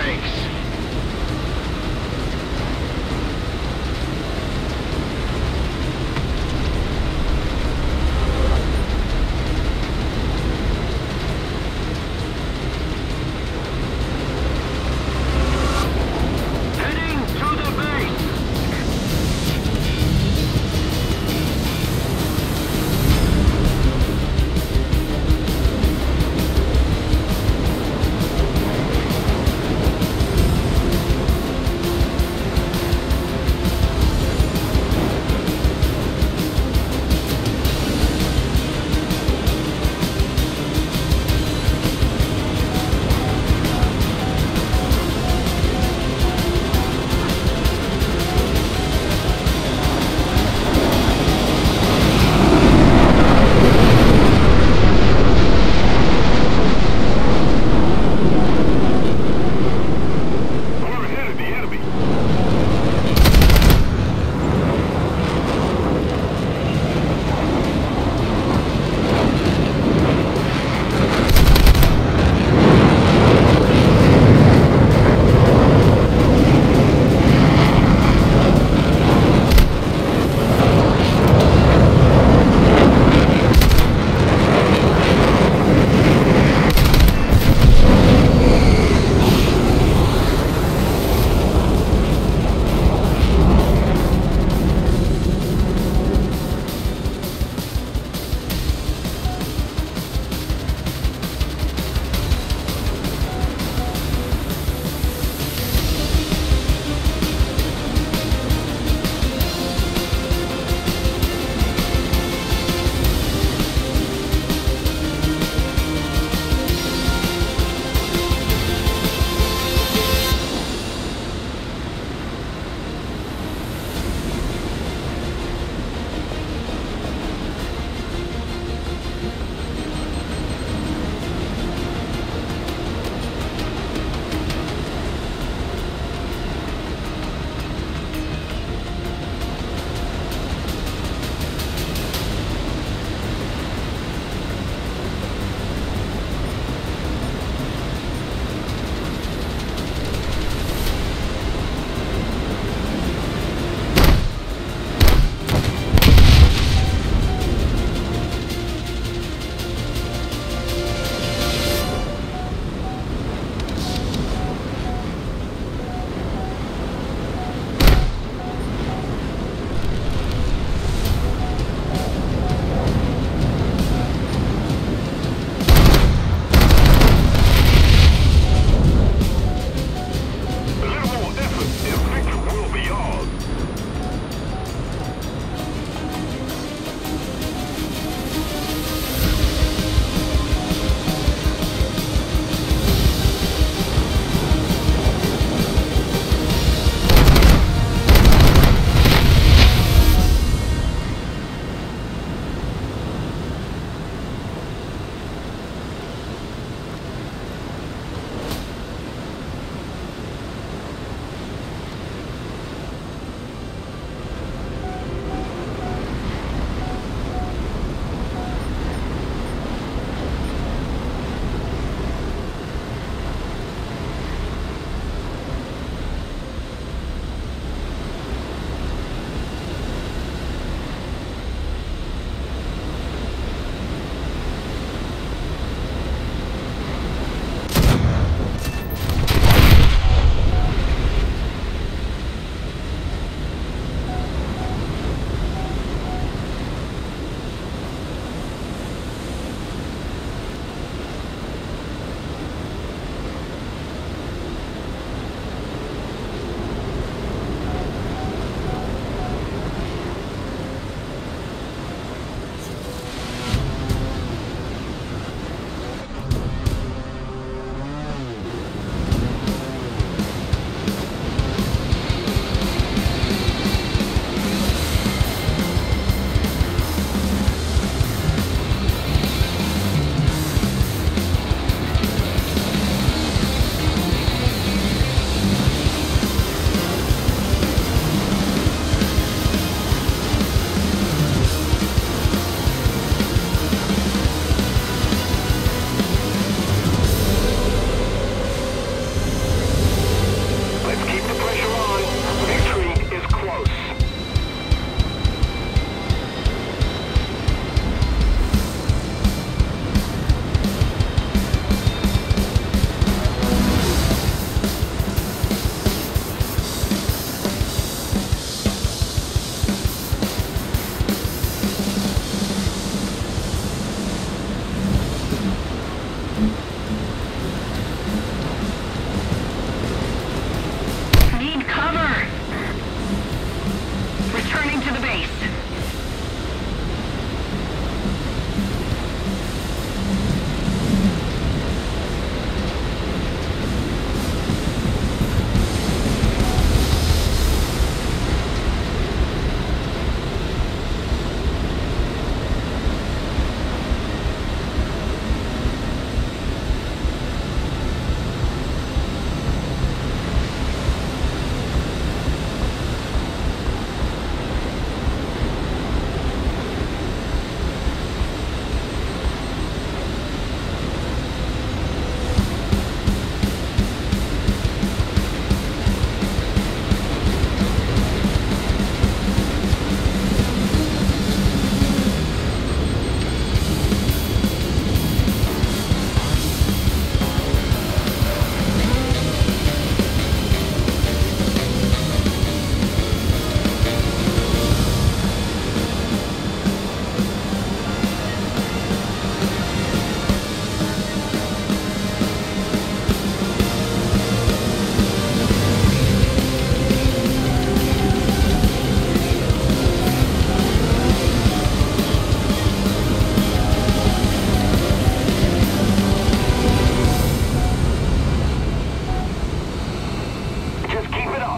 Thanks.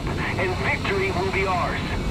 and victory will be ours.